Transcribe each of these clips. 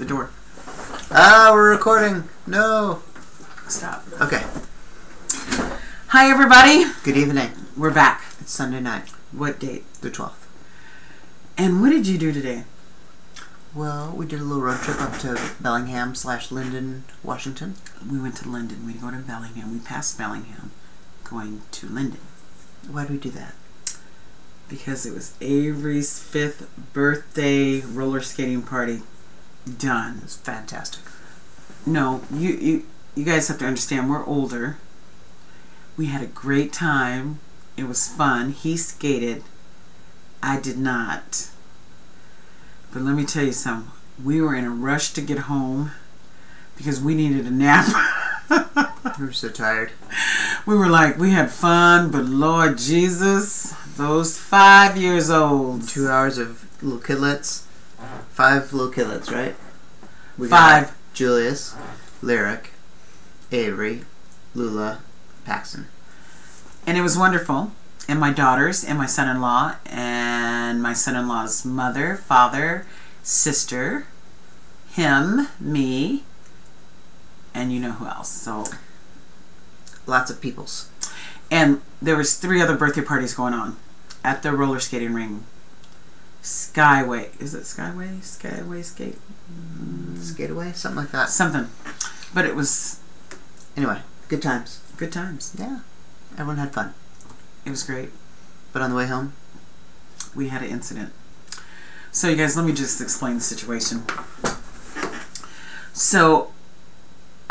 the door. Ah, we're recording. No. Stop. Okay. Hi, everybody. Good evening. We're back. It's Sunday night, What date? the 12th. And what did you do today? Well, we did a little road trip up to Bellingham slash Lynden, Washington. We went to Lynden. We go to Bellingham. We passed Bellingham, going to Lynden Why do we do that? because it was Avery's fifth birthday roller skating party. Done. It's fantastic. No, you you you guys have to understand. We're older. We had a great time. It was fun. He skated. I did not. But let me tell you something. We were in a rush to get home because we needed a nap. We were so tired. we were like, we had fun, but Lord Jesus, those five years old. Two hours of little kidlets. Five little kidlets, right? We Five. Julius, Lyric, Avery, Lula, Paxton. And it was wonderful. And my daughters, and my son in law, and my son in law's mother, father, sister, him, me, and you know who else. So, Lots of peoples. and there was three other birthday parties going on at the roller skating ring. Skyway, is it Skyway? Skyway skate? Mm. Skate away? Something like that. Something. But it was Anyway, good times. good times. Yeah. Everyone had fun. It was great. But on the way home, we had an incident. So, you guys, let me just explain the situation. So,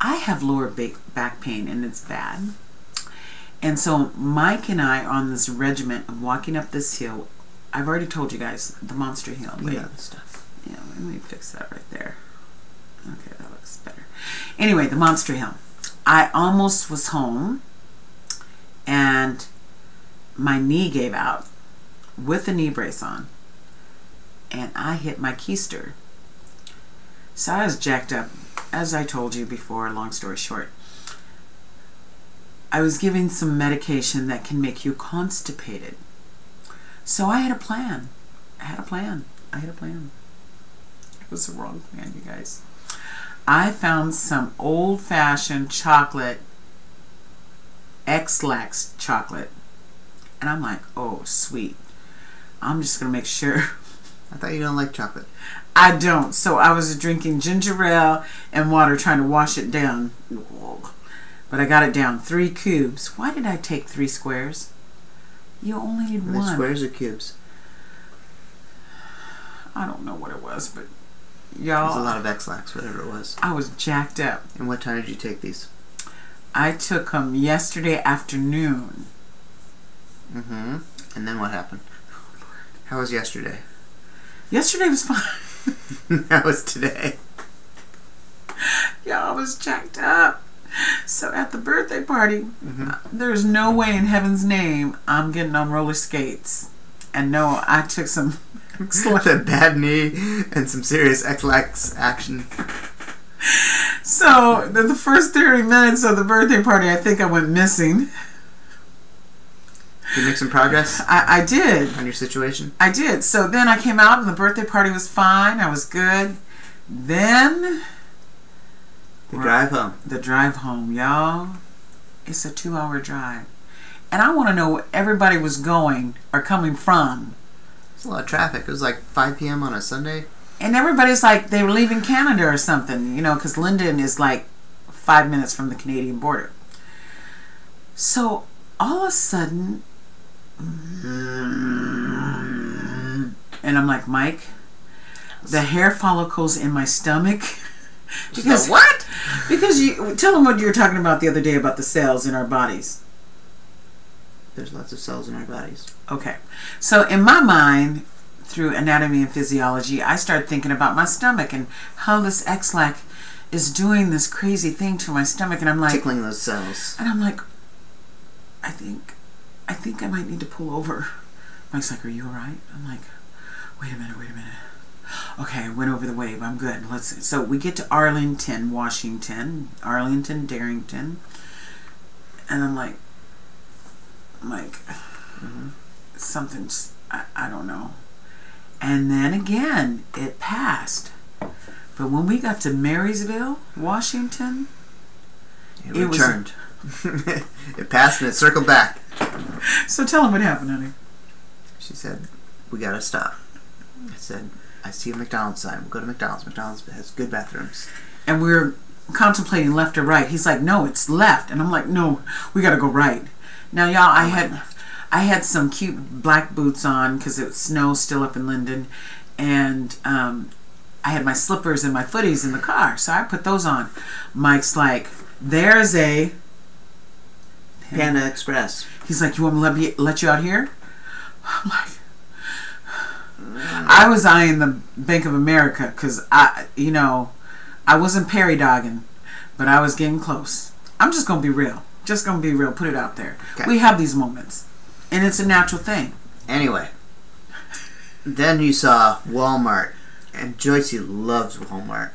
I have lower ba- back pain and it's bad. And so, Mike and I are on this regiment of walking up this hill. I've already told you guys the monster hill. Wait, the stuff. yeah, let me fix that right there. Okay, that looks better. Anyway, the monster hill. I almost was home and my knee gave out with a knee brace on and I hit my keister. So I was jacked up. As I told you before, long story short, I was given some medication that can make you constipated. So I had a plan. I had a plan. I had a plan. It was the wrong plan, you guys. I found some old fashioned chocolate, Ex-Lax chocolate. And I'm like, oh, sweet. I'm just going to make sure. I thought you don't like chocolate. I don't. So I was drinking ginger ale and water trying to wash it down. But I got it down. Three cubes. Why did I take three squares? You only need one. squares or cubes? I don't know what it was, but y'all It was a lot of Ex-Lax, whatever it was. I was jacked up. And what time did you take these? I took them yesterday afternoon. Mm-hmm. And then what happened? How was yesterday? Yesterday was fine. How was today? Y'all I was jacked up. So at the birthday party, Mhm. there's no way in heaven's name I'm getting on roller skates. And no, I took some. With a bad knee and some serious Ex-Lax action. So the, the first 30 minutes of the birthday party, I think I went missing. Did you make some progress I, I did. on your situation? I did. So then I came out and the birthday party was fine. I was good. Then The Right. drive home. the drive home, y'all. It's a two hour drive. And I want to know where everybody was going or coming from. It's a lot of traffic. It was like 5 p.m. on a Sunday. And everybody's like they were leaving Canada or something, you know, because Lynden is like five minutes from the Canadian border. So all of a sudden, and I'm like, Mike, the hair follicles in my stomach. because what? Because you tell them what you were talking about the other day about the cells in our bodies. There's lots of cells in our bodies. Okay. So in my mind, through anatomy and physiology, I started thinking about my stomach and how this Ex-Lax is doing this crazy thing to my stomach, and I'm like, Tickling those cells. and I'm like, I think, I think I might need to pull over. Mike's like, Are you all right? I'm like, Wait a minute, wait a minute. Okay, I went over the wave. I'm good. Let's. So we get to Arlington, Washington, Arlington, Darrington, and I'm like, Mike, Mhm. something's. I, I don't know. And then again, it passed. But when we got to Marysville, Washington, It was- returned. it passed and it circled back. so tell him what happened, honey. She said, "We gotta stop." I said, "I see a McDonald's sign. We'll go to McDonald's. McDonald's has good bathrooms." And we are contemplating left or right. He's like, no, it's left. And I'm like, no, we got to go right. Now, y'all, I had, I had some cute black boots on because it was snow still up in Lynden, and um, I had my slippers and my footies in the car, so I put those on. Mike's like, there's a. Panda Express. He's like, you want me to let, me, let you out here? I'm like, I was eyeing the Bank of America because I, you know, I wasn't Perry dogging, but I was getting close. I'm just gonna be real. Just gonna be real. Put it out there. Okay. We have these moments, and it's a natural thing. Anyway, then you saw Walmart, and Joycey loves Walmart.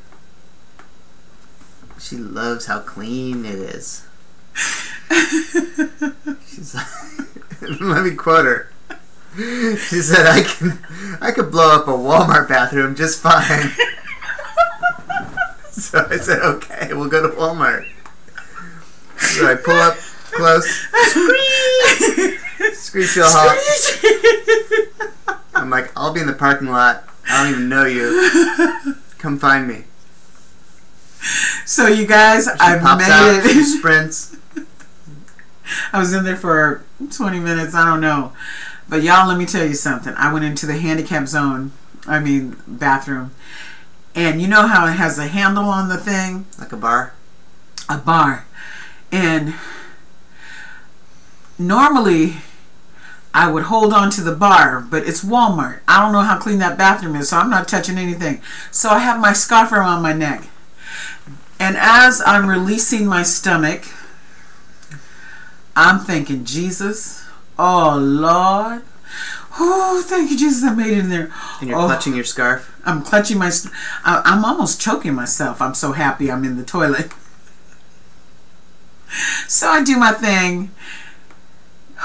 She loves how clean it is. She's like, let me quote her. She said, "I can, I could blow up a Walmart bathroom just fine." so I said, "Okay, we'll go to Walmart." So I pull up close, screech your halt. I'm like, I'll be in the parking lot. I don't even know you. Come find me. so you guys, She I pops made out. She sprints. I was in there for 20 minutes. I don't know. But y'all, let me tell you something. I went into the handicap zone, I mean, bathroom. And you know how it has a handle on the thing? Like a bar. A bar. And normally I would hold on to the bar, but it's Walmart. I don't know how clean that bathroom is, so I'm not touching anything. So I have my scarf around my neck. And as I'm releasing my stomach, I'm thinking, Jesus, oh Lord. Oh, thank you, Jesus, I made it in there. And you're Oh. clutching your scarf. I'm clutching my. I, I'm almost choking myself. I'm so happy I'm in the toilet. So I do my thing.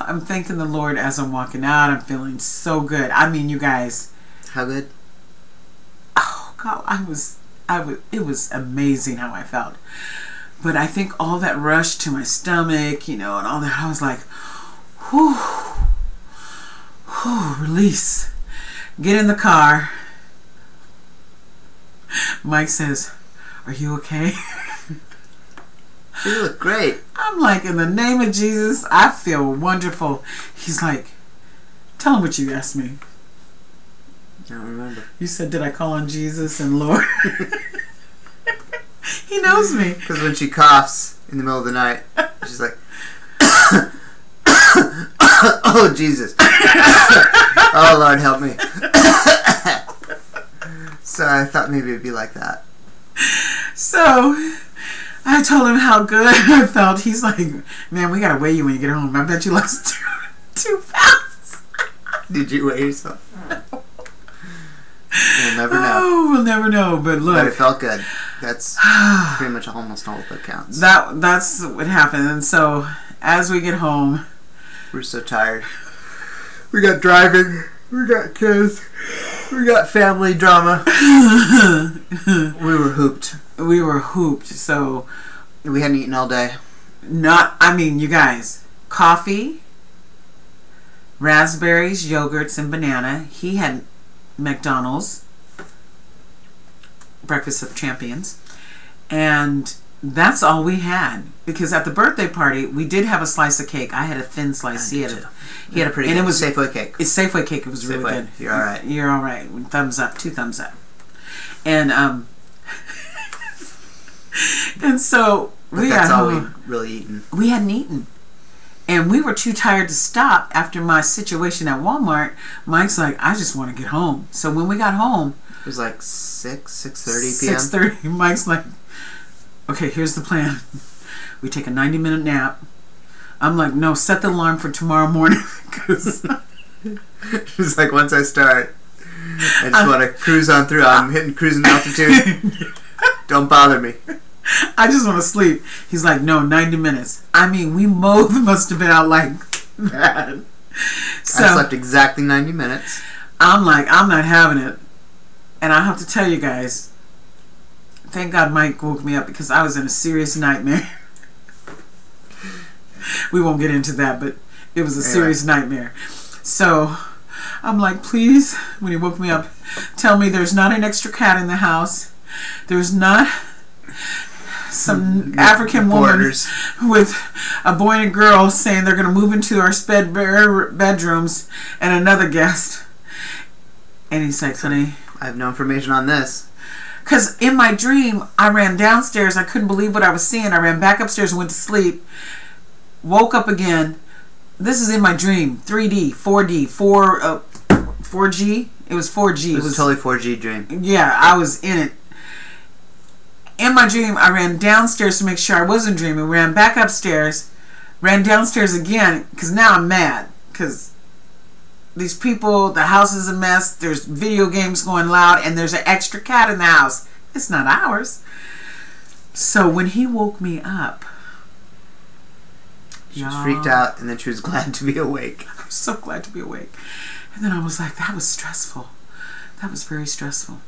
I'm thanking the Lord as I'm walking out. I'm feeling so good. I mean, you guys. How good? Oh God, I was. I was. It was amazing how I felt. But I think all that rush to my stomach, you know, and all that. I was like, whew, whew, release. Get in the car. Mike says, "Are you okay?" You look great. I'm like, in the name of Jesus, I feel wonderful. He's like, tell him what you asked me. I don't remember. You said, did I call on Jesus and Lord? he knows me. Because when she coughs in the middle of the night, she's like, "Oh Jesus! oh Lord, help me!" so I thought maybe it'd be like that. So I told him how good I felt. He's like, man, we gotta weigh you when you get home. I bet you lost two, two pounds. Did you weigh yourself? We'll never know. Oh, we'll never know. But look, But it felt good. That's pretty much almost all that counts. that that's what happened. And so as we get home, We're so tired. We got driving. We got kids. We got family drama. we were hooped. we were hooped. So We hadn't eaten all day. not I mean, you guys, coffee, raspberries, yogurts, and banana. He had McDonald's breakfast of champions, and that's all we had. Because at the birthday party, we did have a slice of cake. I had a thin slice. He had a, he had a Pretty and good. it was Safeway cake. it's Safeway cake. It was really good. You're all right. You're all right. Thumbs up. Two thumbs up. And um, and so But we that's all home we really eaten. we hadn't eaten. And we were too tired to stop after my situation at Walmart. Mike's like, I just want to get home. So when we got home, It was like six, six thirty p.m. six thirty, Mike's like, Okay, here's the plan. We take a ninety minute nap. I'm like, no, set the alarm for tomorrow morning because It's like once I start, I just want to cruise on through. I'm hitting cruising altitude. Don't bother me. I just want to sleep. He's like, no, 90 minutes. I mean, we both must have been out like that. So I slept exactly ninety minutes. I'm like, I'm not having it. And I have to tell you guys, thank God Mike woke me up because I was in a serious nightmare. we won't get into that, but it was a serious nightmare. So I'm like, please, when he woke me up, tell me there's not an extra cat in the house. There's not some African woman with a boy and a girl saying they're going to move into our sped bedrooms and another guest. And he's like, honey, I have no information on this. Because in my dream, I ran downstairs. I couldn't believe what I was seeing. I ran back upstairs and went to sleep. Woke up again. This is in my dream. 3D, 4D, 4, uh, 4G. It was 4G. It was, a totally 4G dream. Yeah, I was in it. In my dream, I ran downstairs to make sure I wasn't dreaming. Ran back upstairs, ran downstairs again because now I'm mad because these people, the house is a mess. There's video games going loud, and there's an extra cat in the house. It's not ours. So when he woke me up, She was freaked out, and then she was glad to be awake. I was so glad to be awake. And then I was like, that was stressful. That was very stressful.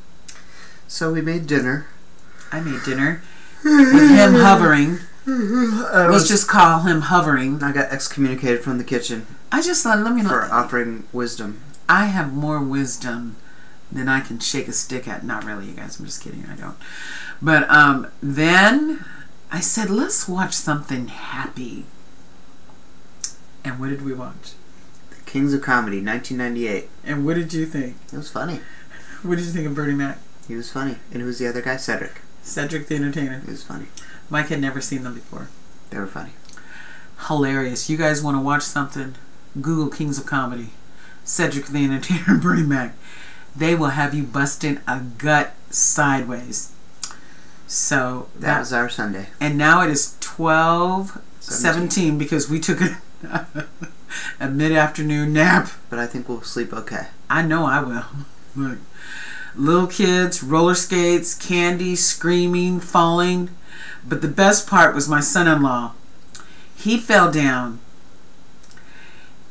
So we made dinner. I made dinner with him hovering. I, Let's was- just call him hovering. I got excommunicated from the kitchen I just thought, let me know. for offering wisdom. I have more wisdom than I can shake a stick at. Not really, you guys. I'm just kidding. I don't. But um, then I said, let's watch something happy. And what did we watch? The Kings of Comedy, 1998. And what did you think? It was funny. What did you think of Bernie Mac? He was funny. And who was the other guy? Cedric. Cedric the Entertainer. He was funny. Mike had never seen them before. They were funny. Hilarious. You guys want to watch something? Google Kings of Comedy. Cedric the Entertainer and Bernie Mac. They will have you busting a gut sideways. So That was our Sunday. and now it is 12 Seventeen. 17 because we took a, a mid-afternoon nap But I think we'll sleep okay. i know i will look little kids roller skates candy screaming falling but the best part was my son-in-law he fell down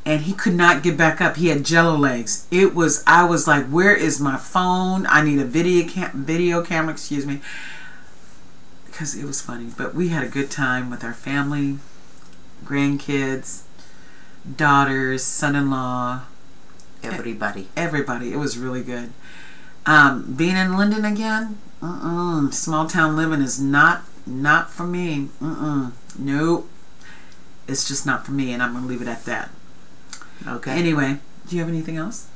and he could not get back up he had jello legs it was i was like where is my phone i need a video cam- video camera excuse me because it was funny. But we had a good time with our family, grandkids, daughters, son-in-law, Everybody. everybody. It was really good. Um, being in Lynden again, mm-mm, small town living is not not for me. Mm-mm, nope. It's just not for me, and I'm gonna leave it at that. Okay. Anyway, do you have anything else?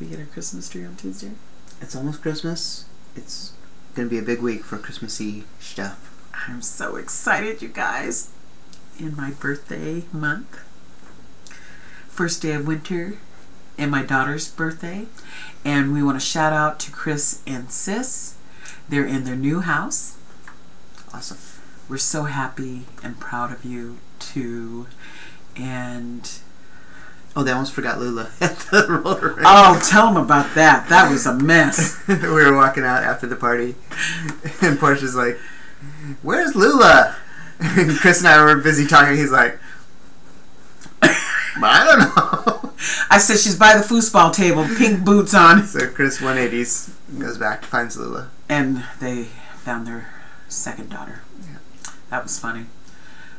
We get our Christmas tree on Tuesday. It's almost Christmas. It's gonna be a big week for Christmassy stuff. I'm so excited, you guys. In my birthday month. First day of winter and my daughter's birthday. And we want to shout out to Chris and Sis. They're in their new house. Awesome. We're so happy and proud of you too. And Oh, they almost forgot Lula at the roller rink. oh, tell them about that. That was a mess. we were walking out after the party, and Portia's like, "Where's Lula?" And Chris and I were busy talking. He's like, "I don't know." I said she's by the foosball table, pink boots on. So Chris 180s goes back, finds Lula. And they found their second daughter. That was funny.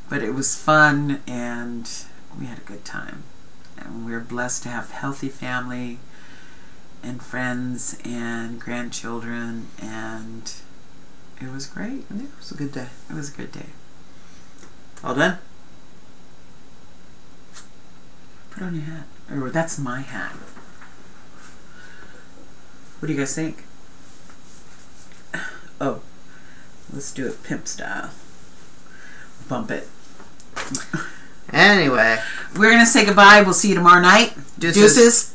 But it was fun and we had a good time. And we are blessed to have healthy family and friends and grandchildren and it was great. Yeah, it was a good day. It was a good day. All done. Put on your hat. Or that's my hat. What do you guys think? Oh, let's do it pimp style. Bump it. Anyway, We're gonna say goodbye. We'll see you tomorrow night. Deuces.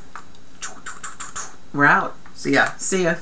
Deuces. We're out. see ya. See ya.